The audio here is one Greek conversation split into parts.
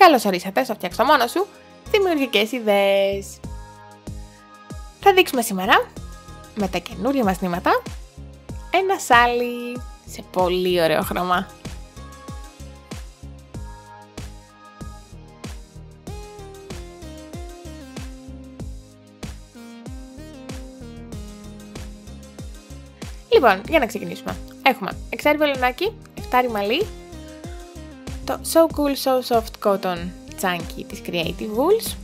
Καλώς ορίσατε στο φτιάξω μόνο σου δημιουργικές ιδέες. Θα δείξουμε σήμερα με τα καινούργια μας νήματα ένα σάλι σε πολύ ωραίο χρώμα. Λοιπόν, για να ξεκινήσουμε. Έχουμε εξάρι βελονάκι, εφτάρι μαλλί, το So Cool So Soft Cotton Chunky της Creative Wools,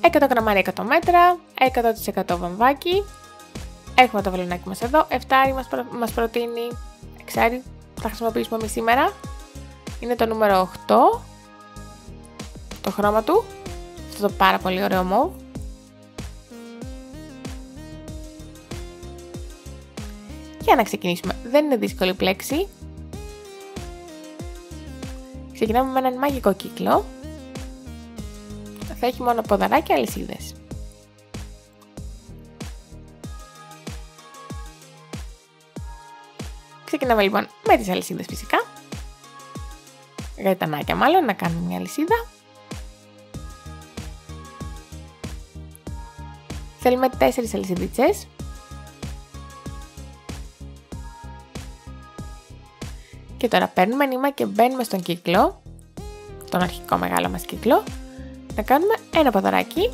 100 γραμμάρια 100 μέτρα, 100% βαμβάκι, έχουμε το βελονάκι μας εδώ, εφτάρι μας, προ... μας προτείνει, εξάρι, θα χρησιμοποιήσουμε εμείς σήμερα, είναι το νούμερο 8, το χρώμα του, αυτό το πάρα πολύ ωραίο μοβ, Για να ξεκινήσουμε. Δεν είναι δύσκολη πλέξη. Ξεκινάμε με έναν μαγικό κύκλο. Θα έχει μόνο ποδαράκια και αλυσίδες. Ξεκινάμε λοιπόν με τις αλυσίδες φυσικά. Γαϊτανάκια μάλλον, να κάνουμε μια αλυσίδα. Θέλουμε τέσσερις αλυσίδιτσες. Και τώρα παίρνουμε νήμα και μπαίνουμε στον κύκλο, τον αρχικό μεγάλο μας κύκλο, να κάνουμε ένα ποδαράκι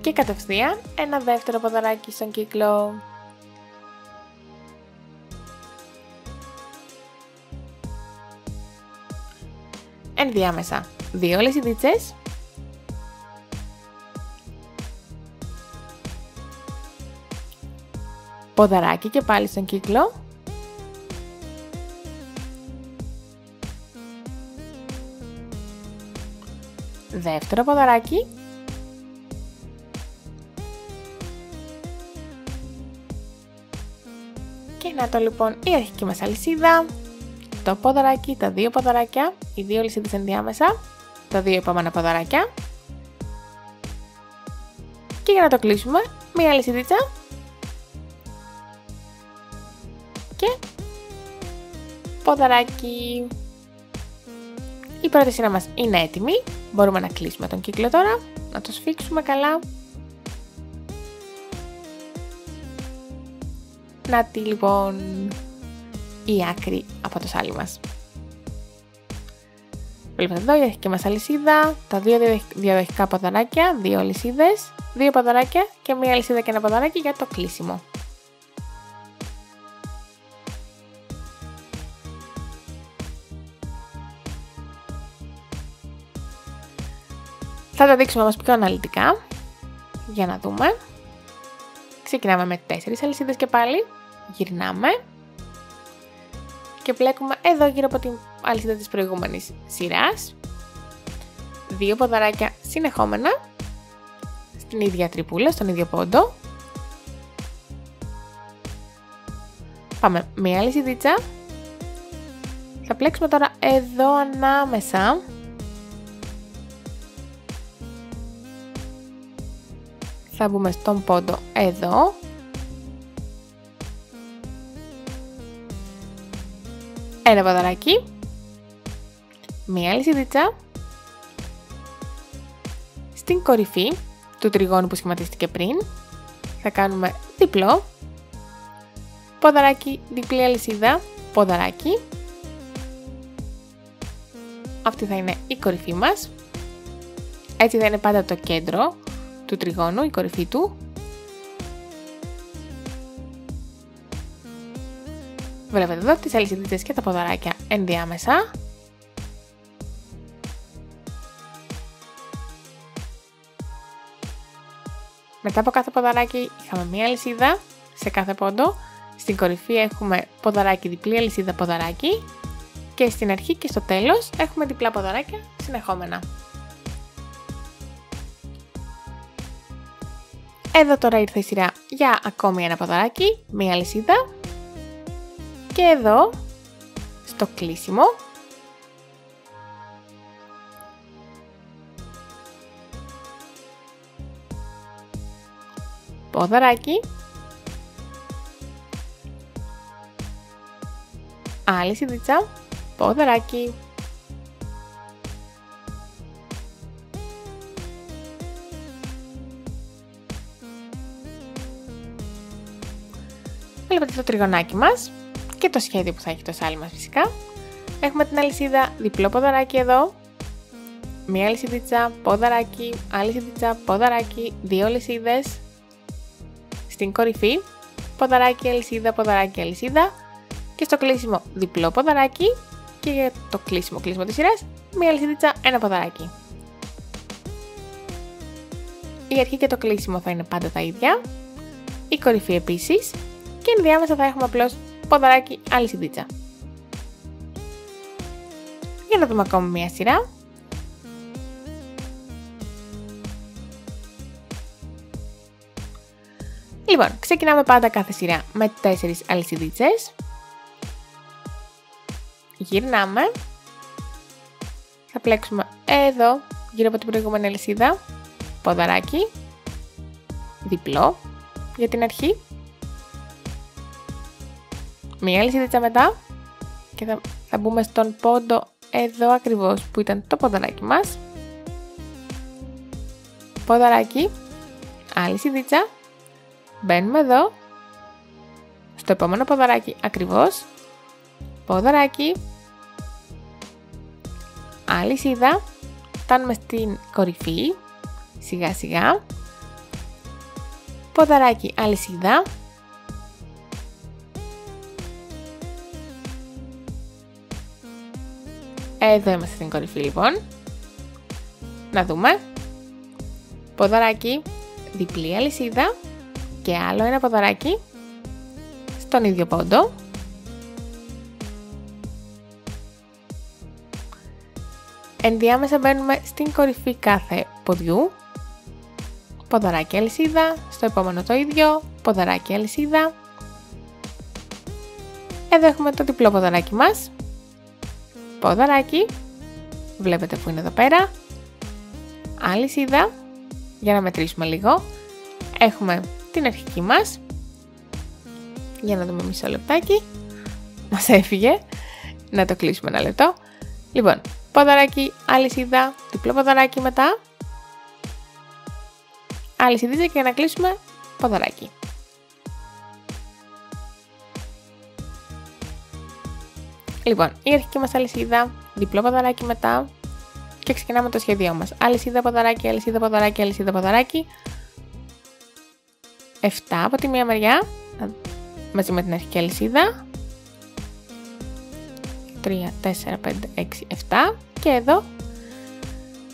και κατευθείαν ένα δεύτερο ποδαράκι στον κύκλο. Ενδιάμεσα δύο λυσιδίτσες ποδαράκι και πάλι στον κύκλο δεύτερο ποδαράκι. Και να το λοιπόν η αρχική μας αλυσίδα. Το ποδαράκι, τα δύο ποδαράκια οι δύο λυσίδες ενδιάμεσα τα δύο επόμενα ποδαράκια. Και για να το κλείσουμε μία λυσίδιτσα και ποδαράκι η πρώτη σειρά μας είναι έτοιμη Μπορούμε να κλείσουμε τον κύκλο τώρα, να το σφίξουμε καλά. Να τη λοιπόν η άκρη από το σάλι μας. Βλέπετε εδώ η αρχική μας αλυσίδα, τα δύο διαδοχικά ποδαράκια, δύο αλυσίδες, δύο ποδαράκια και μία αλυσίδα και ένα ποδαράκι για το κλείσιμο. Θα τα δείξουμε όμως πιο αναλυτικά. Για να δούμε. Ξεκινάμε με 4 αλυσίδες και πάλι. Γυρνάμε. Και πλέκουμε εδώ γύρω από την αλυσίδα της προηγούμενης σειράς. Δύο ποδαράκια συνεχόμενα. Στην ίδια τρυπούλα, στον ίδιο πόντο. Πάμε μία αλυσίδιτσα. Θα πλέξουμε τώρα εδώ ανάμεσα θα μπούμε στον πόντο εδώ. Ένα ποδαράκι. Μία λυσιδίτσα στην κορυφή του τριγώνου που σχηματίστηκε πριν θα κάνουμε διπλό. Ποδαράκι, διπλή αλυσίδα, ποδαράκι. Αυτή θα είναι η κορυφή μας. Έτσι θα είναι πάντα το κέντρο του τριγώνου, η κορυφή του. Βλέπετε εδώ τις αλυσιδίτες και τα ποδαράκια ενδιάμεσα. Μετά από κάθε ποδαράκι είχαμε μία αλυσίδα σε κάθε πόντο. Στην κορυφή έχουμε ποδαράκι, διπλή αλυσίδα ποδαράκι. Και στην αρχή και στο τέλος έχουμε διπλά ποδαράκια συνεχόμενα. Εδώ τώρα ήρθε η σειρά για ακόμη ένα ποδαράκι, μία λυσίδα. Και εδώ, στο κλείσιμο, ποδαράκι, άλλη σιδίτσα, ποδαράκι. Βλέπετε το τριγωνάκι μας και το σχέδιο που θα έχει το σάλι μας φυσικά. Έχουμε την αλυσίδα διπλό ποδαράκι εδώ, μία αλυσίδιτσα, ποδαράκι, αλυσίδιτσα, ποδαράκι, δύο αλυσίδες, στην κορυφή, ποδαράκι, αλυσίδα, ποδαράκι, αλυσίδα. Και στο κλείσιμο διπλό ποδαράκι. Και για το κλείσιμο κλείσιμο της σειράς, μία αλυσίδιτσα, ένα ποδαράκι. Η αρχή και το κλείσιμο θα είναι πάντα τα ίδια, η κορυφή επίσης και ενδιάμεσα θα έχουμε απλώς ποδαράκι αλυσίδιτσα. Για να δούμε ακόμα μία σειρά. Λοιπόν, ξεκινάμε πάντα κάθε σειρά με 4 αλυσιδίτσες. Γυρνάμε. Θα πλέξουμε εδώ, γύρω από την προηγούμενη αλυσίδα, ποδαράκι, διπλό για την αρχή. Μία αλυσίδιτσα μετά. Και θα, θα μπούμε στον πόντο εδώ ακριβώς που ήταν το ποδαράκι μας. Ποδαράκι, άλλη σιδίτσα, μπαίνουμε εδώ, στο επόμενο ποδαράκι ακριβώς, ποδαράκι, άλλη σίδα, φτάνουμε στην κορυφή, σιγά σιγά, ποδαράκι, άλλη σίδα, Εδώ είμαστε στην κορυφή λοιπόν. Να δούμε. Ποδαράκι, διπλή αλυσίδα και άλλο ένα ποδαράκι στον ίδιο πόντο. Ενδιάμεσα μπαίνουμε στην κορυφή κάθε ποδιού. Ποδαράκι αλυσίδα, στο επόμενο το ίδιο, ποδαράκι αλυσίδα. Εδώ έχουμε το διπλό ποδαράκι μας ποδαράκι, βλέπετε που είναι εδώ πέρα, άλλη σίδα, για να μετρήσουμε λίγο, έχουμε την αρχική μας, για να δούμε μισό λεπτάκι, μας έφυγε, να το κλείσουμε ένα λεπτό, λοιπόν, ποδαράκι, άλλη σίδα, διπλό ποδαράκι μετά, άλλη σίδα και να κλείσουμε ποδαράκι. Λοιπόν, η αρχική μας αλυσίδα, διπλό ποδαράκι μετά και ξεκινάμε το σχέδιό μας. Αλυσίδα ποδαράκι, αλυσίδα ποδαράκι, αλυσίδα ποδαράκι. 7 από τη μία μεριά, μαζί με την αρχική αλυσίδα. 3, 4, 5, 6, 7 και εδώ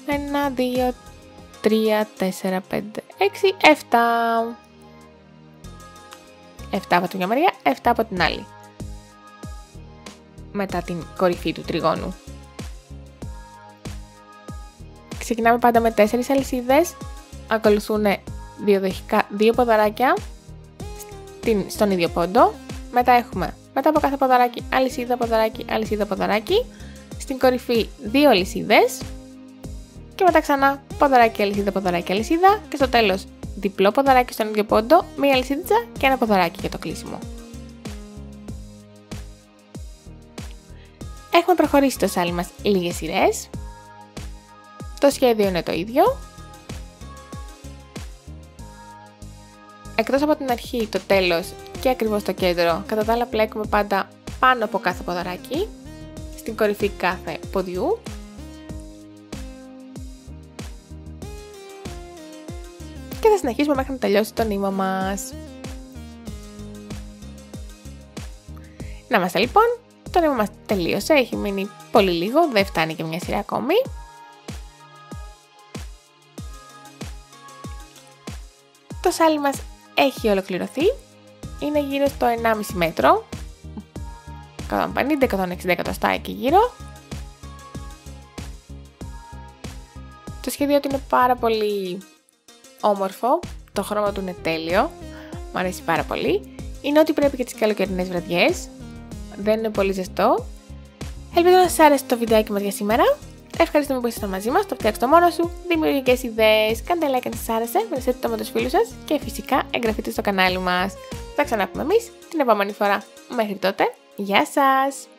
1, 2, 3, 4, 5, 6, 7. 7 από τη μια μεριά, 7 από την άλλη μετά την κορυφή του τριγώνου. Ξεκινάμε πάντα με 4 αλυσίδες, ακολουθούν δύο, δοχικά, δύο ποδαράκια στον ίδιο πόντο, μετά έχουμε μετά από κάθε ποδαράκι αλυσίδα, ποδαράκι, αλυσίδα, ποδαράκι, στην κορυφή δύο αλυσίδες. Και μετά ξανά ποδαράκι, αλυσίδα, ποδαράκι, αλυσίδα. Και στο τέλος διπλό ποδαράκι στον ίδιο πόντο, μία αλυσίδα και ένα ποδαράκι για το κλείσιμο. Έχουμε προχωρήσει το σάλι μας λίγες σειρές. Το σχέδιο είναι το ίδιο. Εκτός από την αρχή, το τέλος και ακριβώς το κέντρο, κατά τα άλλα πλέκουμε πάντα πάνω από κάθε ποδαράκι, στην κορυφή κάθε ποδιού. Και θα συνεχίσουμε μέχρι να τελειώσει το νήμα μας. Να είμαστε λοιπόν το νήμα μας τελείωσε, έχει μείνει πολύ λίγο, δεν φτάνει και μια σειρά ακόμη. Το σάλι μας έχει ολοκληρωθεί, είναι γύρω στο 1,5 μέτρο, 150-160 εκατοστά εκεί γύρω. Το σχέδιο του είναι πάρα πολύ όμορφο, το χρώμα του είναι τέλειο, μου αρέσει πάρα πολύ. Είναι ό,τι πρέπει για τις καλοκαιρινές βραδιές, δεν είναι πολύ ζεστό. Ελπίζω να σας άρεσε το βιντεάκι μας για σήμερα. Ευχαριστούμε που ήσασταν μαζί μας. Το φτιάξτε μόνος σου. Δημιουργικέ ιδέες. Κάντε like αν σας άρεσε. Μοιραστείτε το με τους φίλους σας. Και φυσικά εγγραφείτε στο κανάλι μας. Θα ξαναπούμε εμείς την επόμενη φορά. Μέχρι τότε, γεια σας!